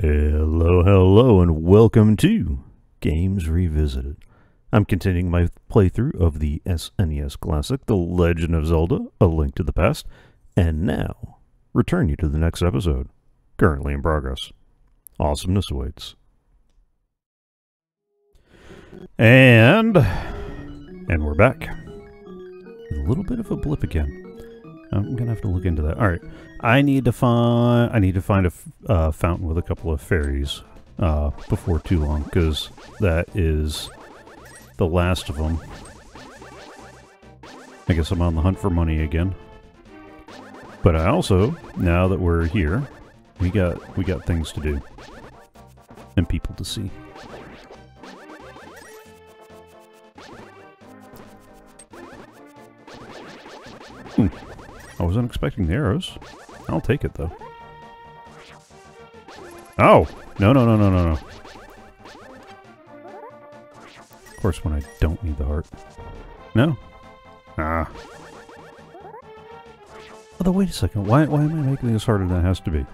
Hello, hello, and welcome to Games Revisited. I'm continuing my playthrough of the SNES classic, The Legend of Zelda A Link to the Past, and now return you to the next episode, currently in progress. Awesomeness awaits. And. And we're back. A little bit of a blip again. I'm gonna have to look into that. All right, I need to find I need to find a uh, fountain with a couple of fairies uh, before too long because that is the last of them. I guess I'm on the hunt for money again. But I also, now that we're here, we got we got things to do and people to see. Wasn't expecting the arrows. I'll take it, though. Oh! No, no, no, no, no, no. Of course, when I don't need the heart. No? Ah. Although, wait a second. Why, why am I making this harder than it has to be?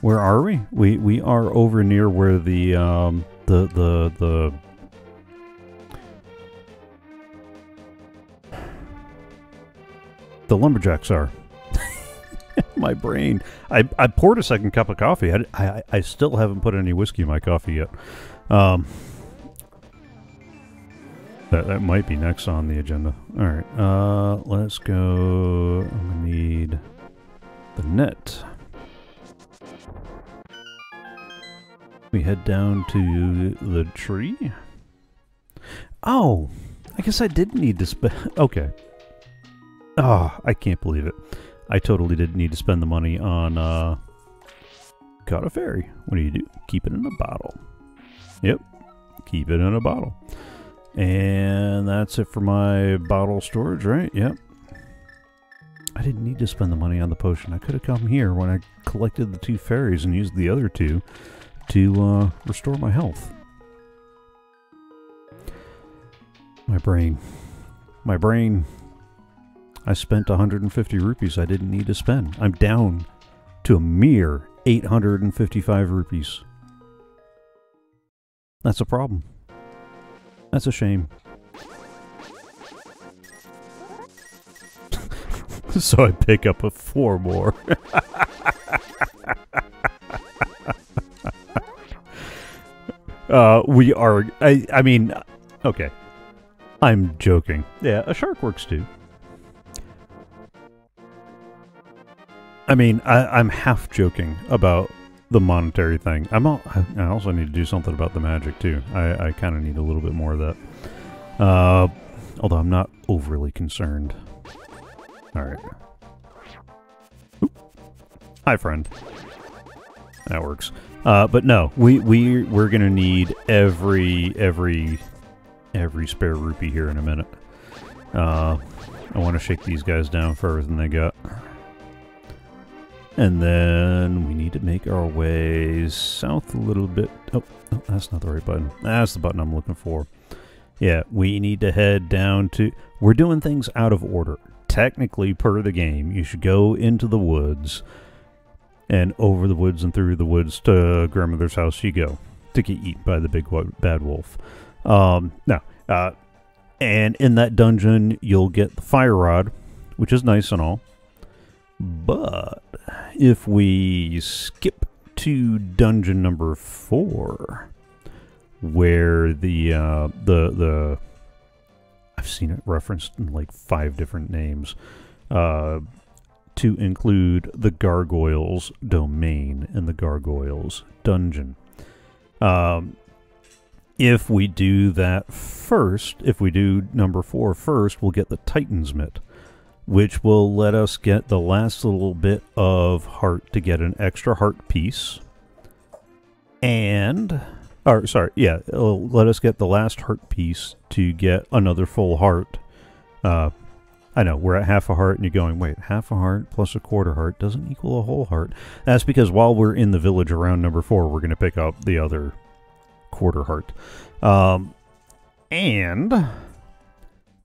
Where are we? We we are over near where the um the the the the lumberjacks are. My brain. I, I poured a second cup of coffee. I, I, I still haven't put any whiskey in my coffee yet. Um, that, that might be next on the agenda. All right, uh, let's go. I'm gonna need the net. We head down to the tree. Oh, I guess I did need to spend. Okay. Oh, I can't believe it. I totally didn't need to spend the money on, uh, caught a fairy. What do you do? Keep it in a bottle. Yep. Keep it in a bottle. And that's it for my bottle storage, right? Yep. I didn't need to spend the money on the potion. I could have come here when I collected the two fairies and used the other two to uh, restore my health. My brain. My brain I spent 150 rupees I didn't need to spend. I'm down to a mere 855 rupees. That's a problem. That's a shame. so I pick up a four more. uh, we are. I. I mean, okay. I'm joking. Yeah, a shark works too. I mean, I, am half joking about the monetary thing. I'm all, I also need to do something about the magic too. I, I kind of need a little bit more of that. Uh, although I'm not overly concerned. All right. Oop. Hi, friend. That works. Uh, but no, we we we're gonna need every every every spare rupee here in a minute. Uh, I want to shake these guys down for everything they got. And then we need to make our way south a little bit. Oh, oh, that's not the right button. That's the button I'm looking for. Yeah, we need to head down to... We're doing things out of order. Technically, per the game, you should go into the woods and over the woods and through the woods to grandmother's house you go to get eaten by the big bad wolf. Um, now, uh, and in that dungeon, you'll get the fire rod, which is nice and all. But if we skip to dungeon number four, where the uh, the the I've seen it referenced in like five different names, uh, to include the gargoyles domain and the gargoyles dungeon. Um, if we do that first, if we do number four first, we'll get the Titan's Mitt which will let us get the last little bit of heart to get an extra heart piece. And, or sorry, yeah, it'll let us get the last heart piece to get another full heart. Uh, I know, we're at half a heart and you're going, wait, half a heart plus a quarter heart doesn't equal a whole heart. That's because while we're in the village around number four, we're going to pick up the other quarter heart. Um, and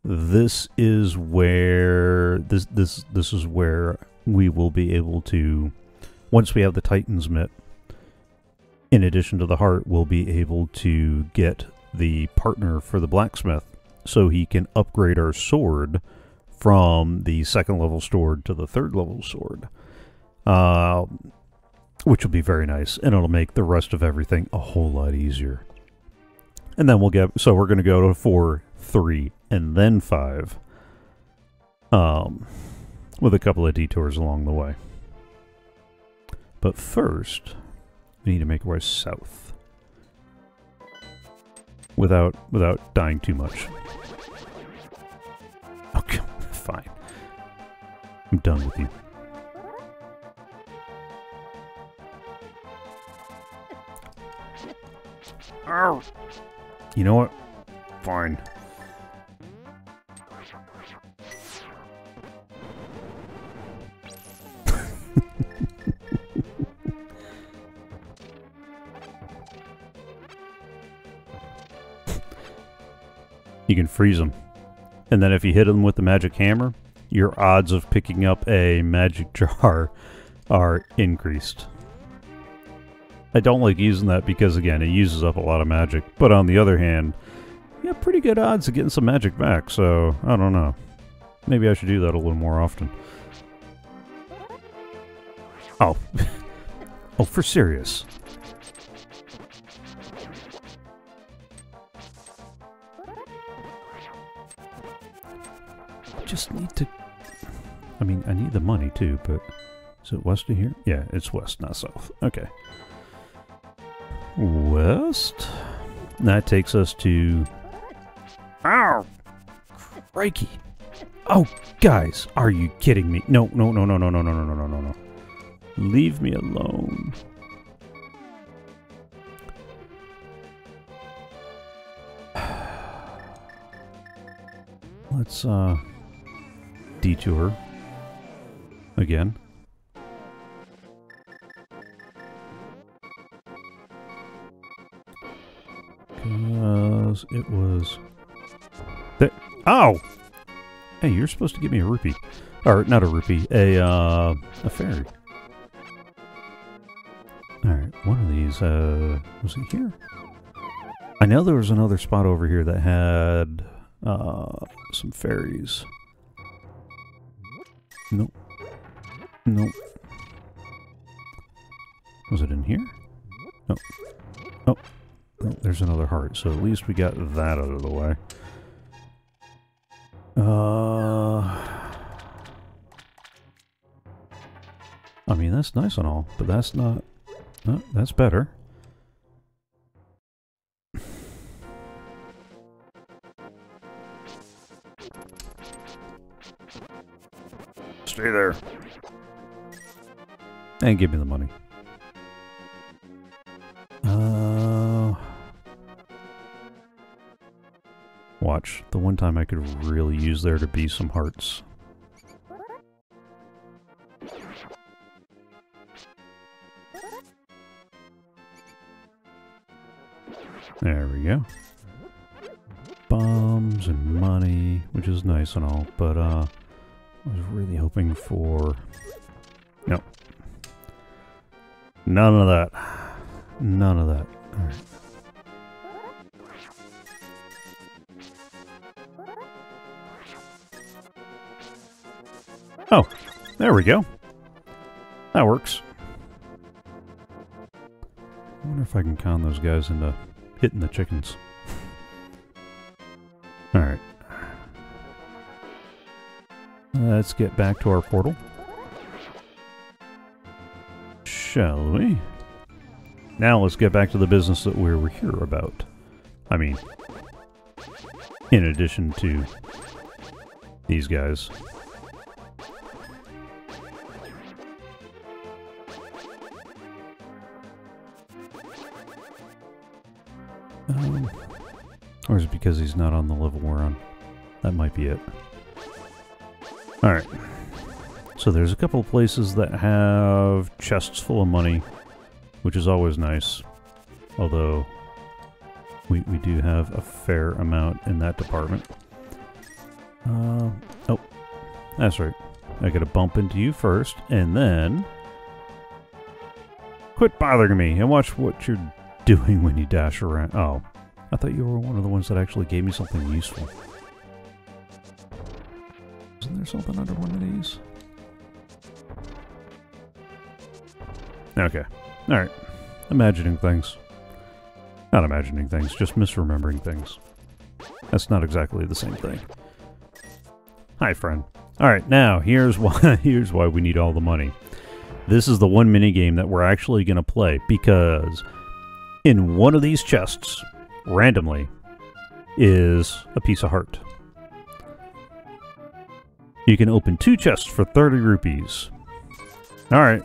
this is where this this this is where we will be able to once we have the Titan's Mitt in addition to the heart, we'll be able to get the partner for the blacksmith so he can upgrade our sword from the second level sword to the third level sword. Uh, which will be very nice, and it'll make the rest of everything a whole lot easier. And then we'll get, so we're going to go to 4, 3, and then 5, um, with a couple of detours along the way. But first, we need to make our way south. Without, without dying too much. Okay, fine. I'm done with you. Ow. You know what? Fine. you can freeze them. And then if you hit them with the magic hammer, your odds of picking up a magic jar are increased. I don't like using that because, again, it uses up a lot of magic. But on the other hand, you have pretty good odds of getting some magic back, so I don't know. Maybe I should do that a little more often. Oh. oh, for serious. Just need to... I mean, I need the money too, but... Is it west of here? Yeah, it's west, not south. Okay. West? That takes us to... Ow! Crikey! Oh, guys, are you kidding me? No, no, no, no, no, no, no, no, no, no, no. Leave me alone. Let's, uh, detour again. Because it was... There. Oh! Hey, you're supposed to give me a rupee. Or, not a rupee, a, uh, a fairy. Alright, one of these, uh, was it here? I know there was another spot over here that had, uh, some fairies. Nope. Nope. Was it in here? Nope. Oh. Oh, there's another heart, so at least we got that out of the way. Uh... I mean, that's nice and all, but that's not... No, that's better. Stay there. And give me the money. Time I could really use there to be some hearts. There we go. Bombs and money, which is nice and all, but uh, I was really hoping for... No. None of that. None of that. Oh, there we go. That works. I wonder if I can con those guys into hitting the chickens. Alright. Let's get back to our portal. Shall we? Now let's get back to the business that we were here about. I mean, in addition to these guys. Or is it because he's not on the level we're on? That might be it. Alright. So there's a couple of places that have chests full of money, which is always nice. Although, we, we do have a fair amount in that department. Uh, oh, that's right. I gotta bump into you first, and then... Quit bothering me and watch what you're doing when you dash around. Oh, I thought you were one of the ones that actually gave me something useful. Isn't there something under one of these? Okay. Alright. Imagining things. Not imagining things, just misremembering things. That's not exactly the same thing. Hi, friend. Alright, now, here's why, here's why we need all the money. This is the one mini game that we're actually going to play, because in one of these chests, randomly, is a piece of heart. You can open two chests for 30 rupees. Alright.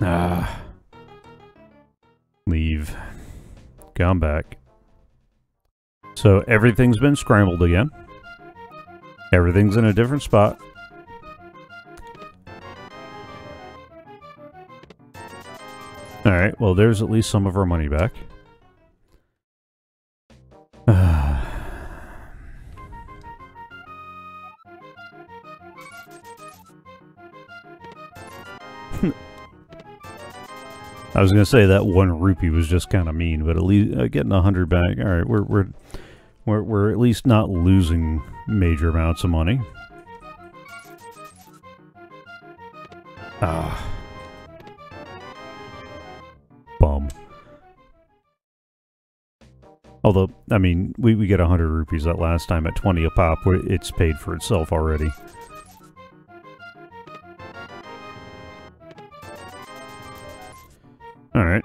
Ah. Leave. Come back. So everything's been scrambled again. Everything's in a different spot. Alright, well there's at least some of our money back. I was gonna say that one rupee was just kind of mean, but at least uh, getting a hundred back. All right, we're we're we're we're at least not losing major amounts of money. Although, I mean, we we get a hundred rupees that last time at twenty a pop. It's paid for itself already. Alright.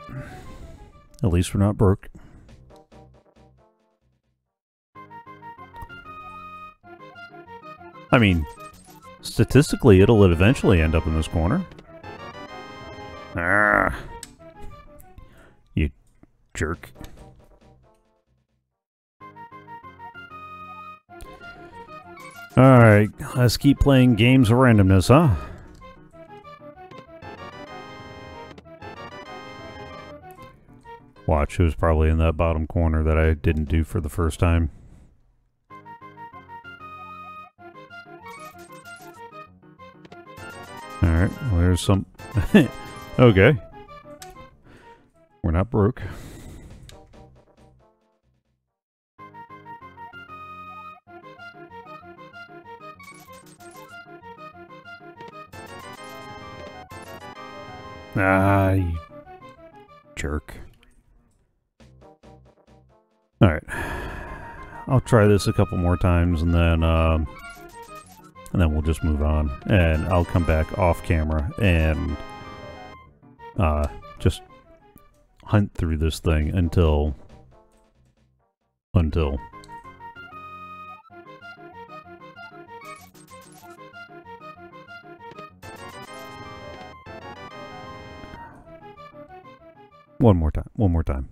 At least we're not broke. I mean, statistically, it'll eventually end up in this corner. Ah. You jerk. Alright, let's keep playing games of randomness, huh? Watch, it was probably in that bottom corner that I didn't do for the first time. Alright, well there's some... okay. We're not broke. Ah, you jerk. Alright. I'll try this a couple more times and then, uh, and then we'll just move on. And I'll come back off camera and, uh, just hunt through this thing until, until. One more time, one more time,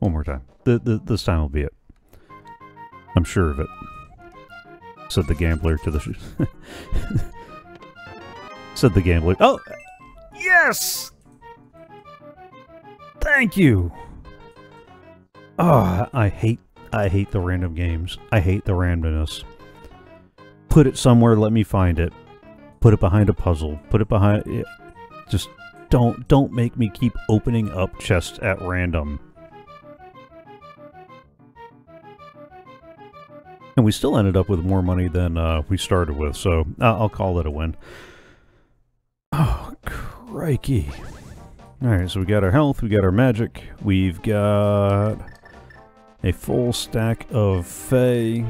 one more time. The, the, this time will be it. I'm sure of it. Said the gambler to the... said the gambler. Oh! Yes! Thank you! Oh, I hate I hate the random games. I hate the randomness. Put it somewhere, let me find it. Put it behind a puzzle. Put it behind... It. Just don't, don't make me keep opening up chests at random. And we still ended up with more money than uh, we started with, so uh, I'll call it a win. Oh, crikey. Alright, so we got our health, we got our magic, we've got a full stack of Fey.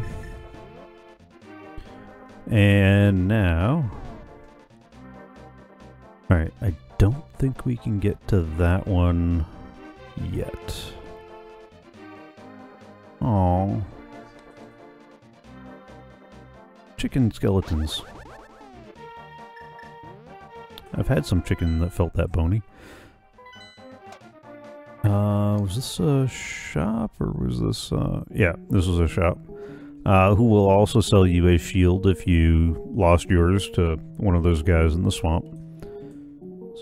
And now... Alright, I don't think we can get to that one yet. Oh. chicken skeletons. I've had some chicken that felt that bony. Uh, was this a shop or was this, uh, yeah, this was a shop. Uh, who will also sell you a shield if you lost yours to one of those guys in the swamp.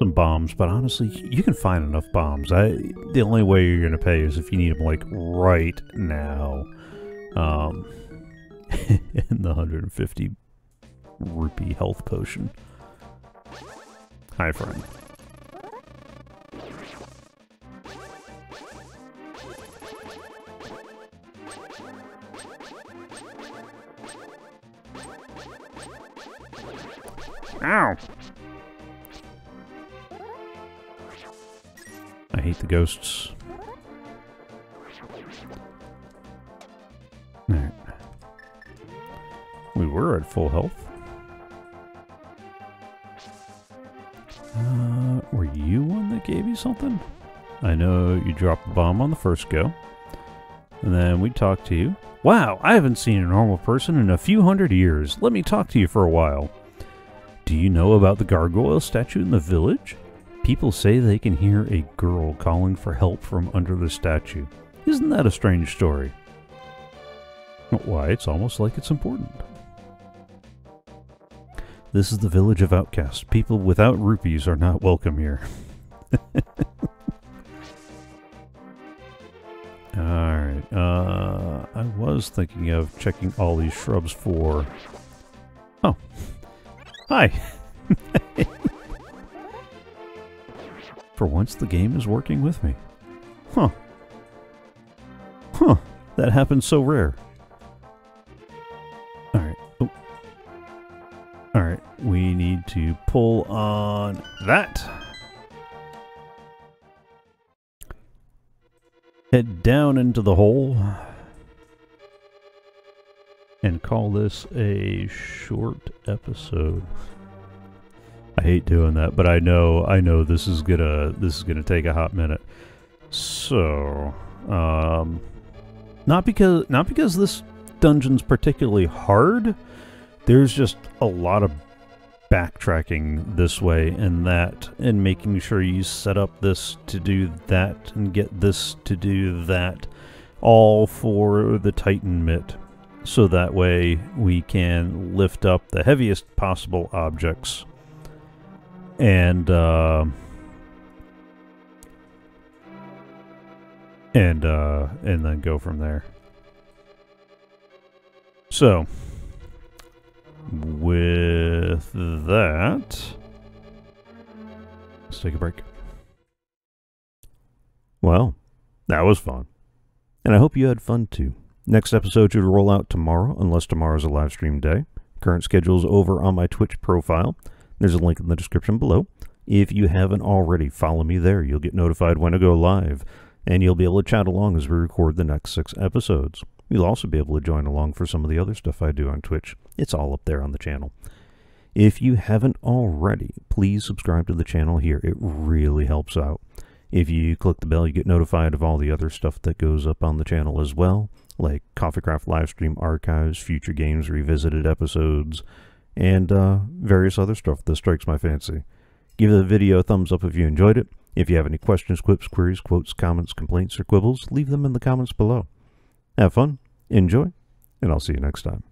Some bombs, but honestly, you can find enough bombs. I The only way you're going to pay is if you need them, like, right now. Um, in the 150 rupee health potion. Hi, friend. Ow! The ghosts. Alright. We were at full health. Uh, were you one that gave you something? I know you dropped a bomb on the first go. And then we talked to you. Wow, I haven't seen a normal person in a few hundred years. Let me talk to you for a while. Do you know about the gargoyle statue in the village? People say they can hear a girl calling for help from under the statue. Isn't that a strange story? Why, it's almost like it's important. This is the village of outcasts. People without rupees are not welcome here. Alright, uh, I was thinking of checking all these shrubs for... Oh. Hi! for once the game is working with me. Huh. Huh. That happens so rare. Alright. Oh. Alright, we need to pull on that. Head down into the hole. And call this a short episode. I hate doing that, but I know I know this is gonna this is gonna take a hot minute. So um not because not because this dungeon's particularly hard. There's just a lot of backtracking this way and that and making sure you set up this to do that and get this to do that all for the titan mitt so that way we can lift up the heaviest possible objects and uh, and uh, and then go from there so with that, let's take a break. Well, that was fun. And I hope you had fun too. Next episode should roll out tomorrow, unless tomorrow's a live stream day. Current schedule is over on my Twitch profile. There's a link in the description below. If you haven't already, follow me there. You'll get notified when I go live, and you'll be able to chat along as we record the next six episodes. You'll also be able to join along for some of the other stuff I do on Twitch. It's all up there on the channel. If you haven't already, please subscribe to the channel here. It really helps out. If you click the bell, you get notified of all the other stuff that goes up on the channel as well, like CoffeeCraft livestream archives, future games revisited episodes, and uh, various other stuff that strikes my fancy. Give the video a thumbs up if you enjoyed it. If you have any questions, quips, queries, quotes, comments, complaints, or quibbles, leave them in the comments below. Have fun, enjoy, and I'll see you next time.